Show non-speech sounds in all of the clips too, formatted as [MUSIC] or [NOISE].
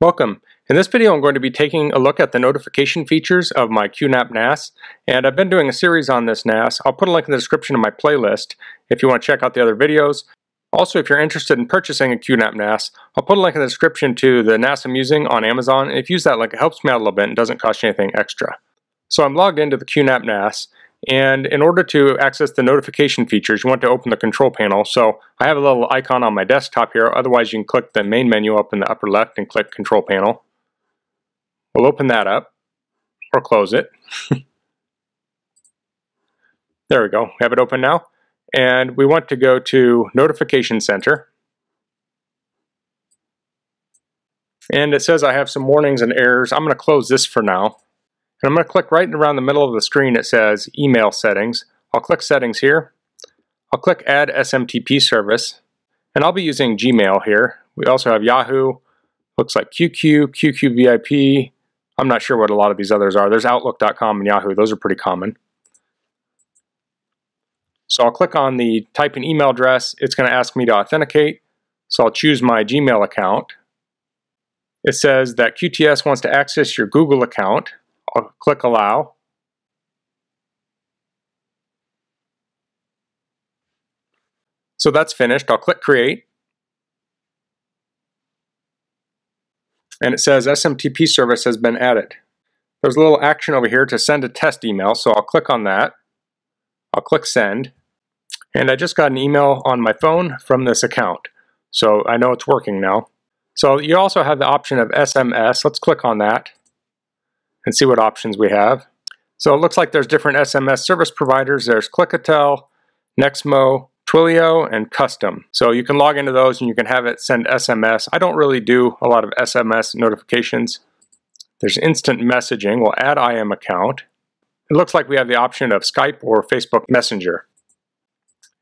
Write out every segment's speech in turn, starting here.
Welcome. In this video I'm going to be taking a look at the notification features of my QNAP NAS and I've been doing a series on this NAS. I'll put a link in the description of my playlist if you want to check out the other videos. Also if you're interested in purchasing a QNAP NAS, I'll put a link in the description to the NAS I'm using on Amazon if you use that link it helps me out a little bit and doesn't cost you anything extra. So I'm logged into the QNAP NAS and in order to access the notification features, you want to open the control panel. So I have a little icon on my desktop here. Otherwise, you can click the main menu up in the upper left and click control panel. We'll open that up or close it. [LAUGHS] there we go. We have it open now. And we want to go to Notification Center. And it says I have some warnings and errors. I'm going to close this for now. And I'm going to click right around the middle of the screen it says Email Settings. I'll click Settings here. I'll click Add SMTP Service. And I'll be using Gmail here. We also have Yahoo, looks like QQ, QQVIP. I'm not sure what a lot of these others are. There's Outlook.com and Yahoo. Those are pretty common. So I'll click on the type in email address. It's going to ask me to authenticate. So I'll choose my Gmail account. It says that QTS wants to access your Google account. I'll click allow. So that's finished. I'll click create. And it says SMTP service has been added. There's a little action over here to send a test email, so I'll click on that. I'll click send. And I just got an email on my phone from this account. So I know it's working now. So you also have the option of SMS. Let's click on that and see what options we have. So it looks like there's different SMS service providers. There's Clickatell, Nexmo, Twilio, and Custom. So you can log into those and you can have it send SMS. I don't really do a lot of SMS notifications. There's instant messaging. We'll add IM account. It looks like we have the option of Skype or Facebook Messenger.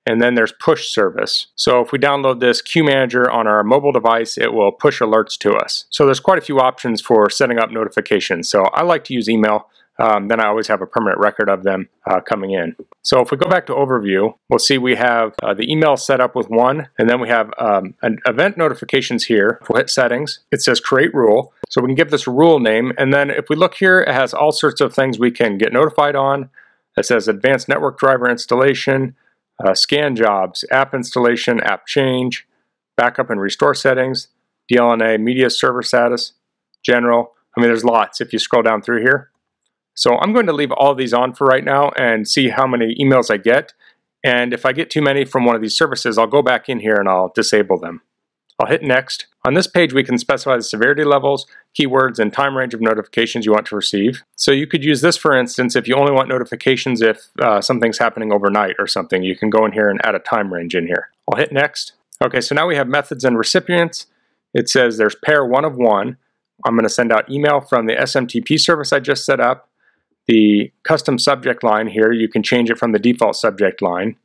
And then there's push service. So if we download this Qmanager on our mobile device, it will push alerts to us. So there's quite a few options for setting up notifications. So I like to use email. Um, then I always have a permanent record of them uh, coming in. So if we go back to overview, we'll see we have uh, the email set up with one, and then we have um, an event notifications here. If we'll hit settings, it says create rule. So we can give this a rule name, and then if we look here, it has all sorts of things we can get notified on. It says advanced network driver installation, uh, scan jobs, app installation, app change, backup and restore settings, DLNA, media server status, general. I mean, there's lots if you scroll down through here. So I'm going to leave all these on for right now and see how many emails I get. And if I get too many from one of these services, I'll go back in here and I'll disable them. I'll hit next. On this page, we can specify the severity levels, keywords, and time range of notifications you want to receive. So you could use this, for instance, if you only want notifications if uh, something's happening overnight or something. You can go in here and add a time range in here. I'll hit next. Okay, so now we have methods and recipients. It says there's pair one of one. I'm going to send out email from the SMTP service I just set up. The custom subject line here, you can change it from the default subject line.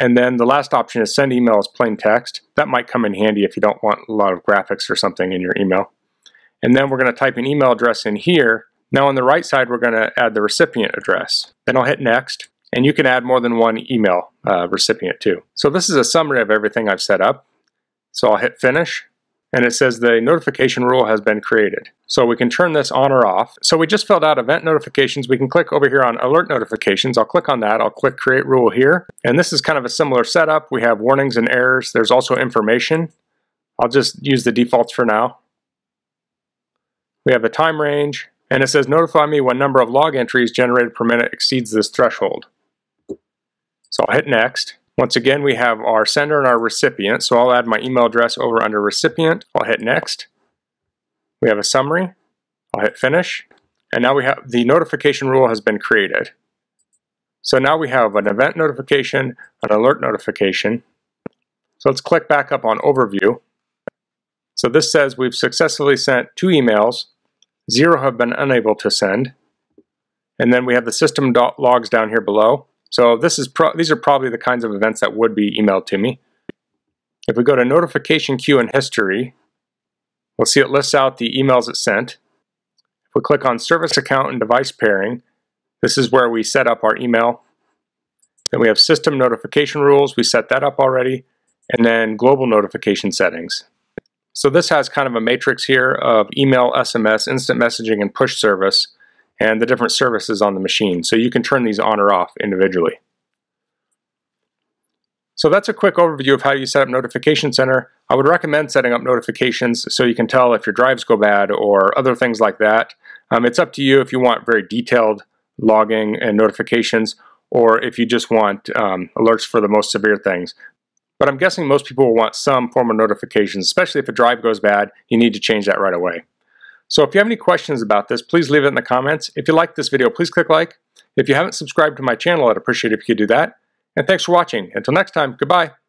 And then the last option is send email as plain text. That might come in handy if you don't want a lot of graphics or something in your email. And then we're going to type an email address in here. Now on the right side, we're going to add the recipient address. Then I'll hit next. And you can add more than one email uh, recipient too. So this is a summary of everything I've set up. So I'll hit finish and it says the notification rule has been created. So we can turn this on or off. So we just filled out event notifications. We can click over here on alert notifications. I'll click on that. I'll click create rule here. And this is kind of a similar setup. We have warnings and errors. There's also information. I'll just use the defaults for now. We have a time range and it says notify me when number of log entries generated per minute exceeds this threshold. So I'll hit next. Once again, we have our sender and our recipient, so I'll add my email address over under recipient. I'll hit next. We have a summary. I'll hit finish. And now we have the notification rule has been created. So now we have an event notification, an alert notification. So let's click back up on overview. So this says we've successfully sent two emails, zero have been unable to send. And then we have the system logs down here below. So this is these are probably the kinds of events that would be emailed to me. If we go to notification queue and history, we'll see it lists out the emails it sent. If we click on service account and device pairing, this is where we set up our email. Then we have system notification rules, we set that up already, and then global notification settings. So this has kind of a matrix here of email, SMS, instant messaging, and push service, and the different services on the machine. So you can turn these on or off individually. So that's a quick overview of how you set up Notification Center. I would recommend setting up notifications so you can tell if your drives go bad or other things like that. Um, it's up to you if you want very detailed logging and notifications or if you just want um, alerts for the most severe things. But I'm guessing most people will want some form of notifications, especially if a drive goes bad, you need to change that right away. So if you have any questions about this, please leave it in the comments. If you like this video, please click like. If you haven't subscribed to my channel, I'd appreciate if you could do that. And thanks for watching. Until next time, goodbye.